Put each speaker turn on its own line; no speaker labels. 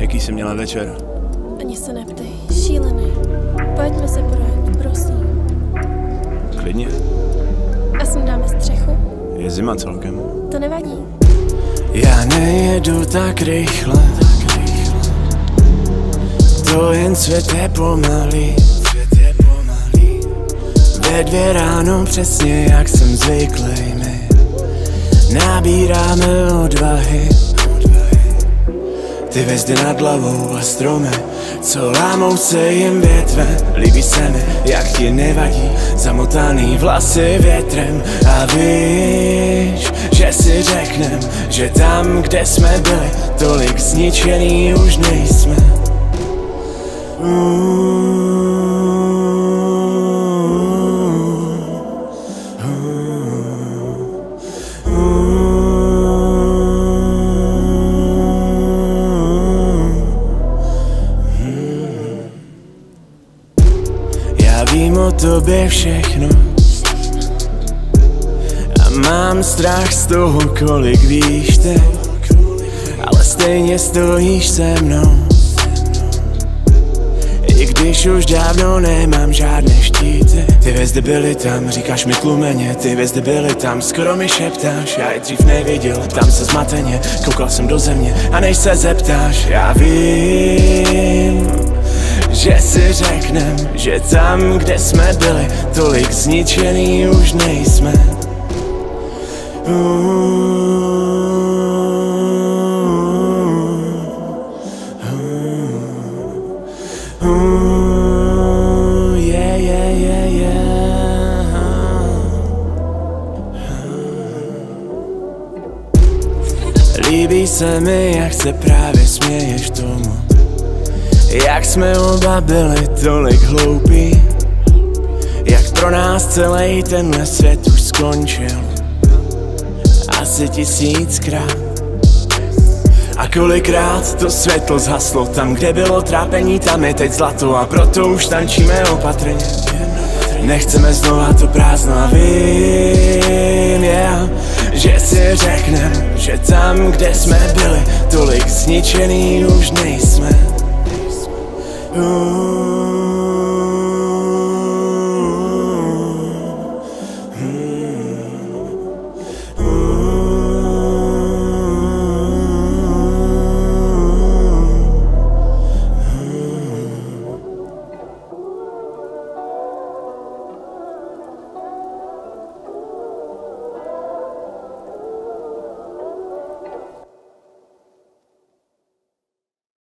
Jaký jsi měla večer?
Ani se neptej. Šílený. Pojďme se projet, prosím.
Klidně.
A sundáme střechu?
Je zima celkem.
To nevadí.
Já nejedu tak rychle, to jen svět je pomalý. Ve dvě ráno přesně jak jsem zvyklý my Nabíráme odvahy Ty hvězdy nad hlavou a stromy Co lámou se jim větve Líbí se mi, jak ti nevadí Zamotaný vlasy větrem. A víš, že si řeknem Že tam, kde jsme byli Tolik zničený už nejsme Vím o tobě všechno. A mám strach z toho, kolik víš ty Ale stejně stojíš se mnou. I když už dávno nemám žádné štíty Ty hvězdy byly tam, říkáš mi tlumeně. Ty hvězdy byly tam, skoro mi šeptáš. Já je dřív neviděl, tam se zmateně. Koukal jsem do země a než se zeptáš Já vím, že si řeknem, že tam, kde jsme byli, tolik zničený už nejsme. Líbí se mi, jak se právě směješ tomu jak jsme oba byli tolik hloupí Jak pro nás celý tenhle svět už skončil. Asi tisíckrát. A kolikrát to světlo zhaslo Tam, kde bylo trápení, tam je teď zlato A proto už tančíme opatrně. Nechceme znova to prázdno a vím, yeah, že si řeknem, že tam, kde jsme byli, tolik zničený už nejsme. No.